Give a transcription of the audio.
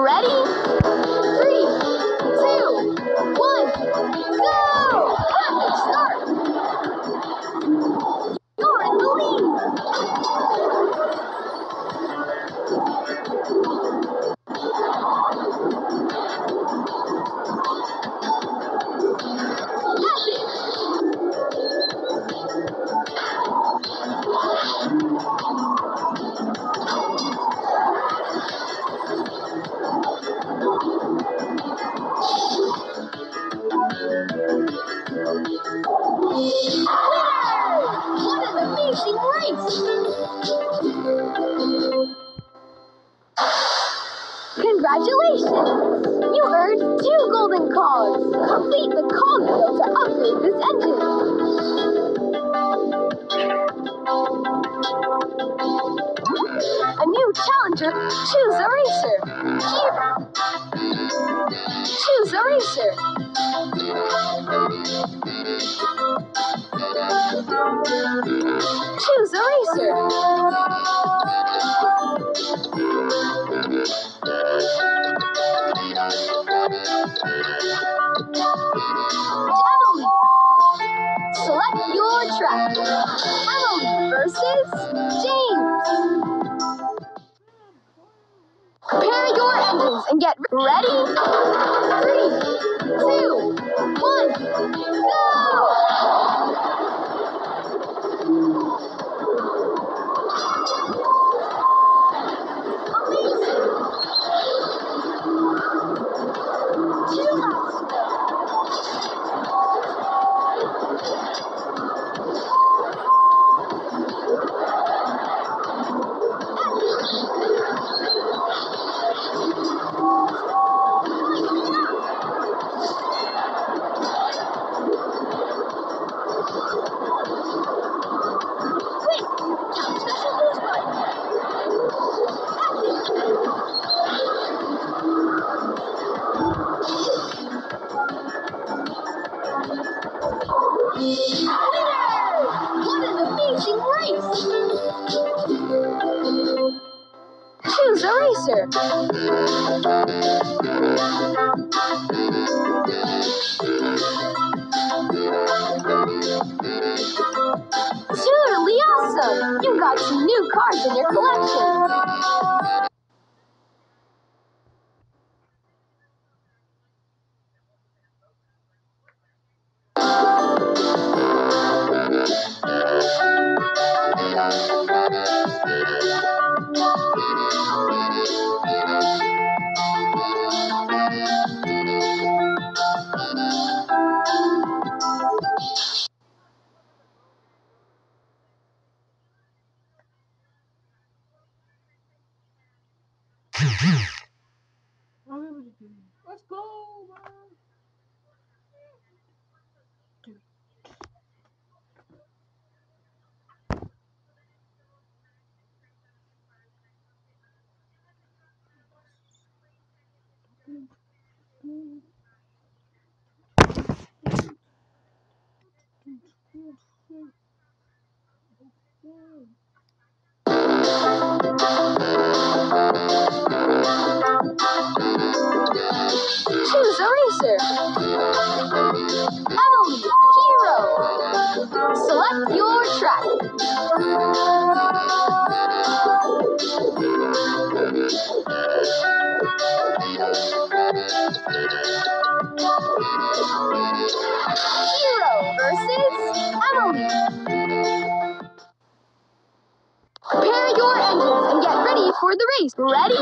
Ready? Congratulations! You earned two golden cogs. Complete the cog wheel to update this engine! A new challenger, choose a racer! Choose a racer! Choose a racer! Emily. Select your track. Emily versus James. Prepare your engines and get ready. Three, two, What an amazing race! Choose a racer. Totally awesome! You got some new cards in your collection. Let's go, man. Emily, hero. Select your track. Hero versus Emily. Prepare your engines and get ready for the race. Ready?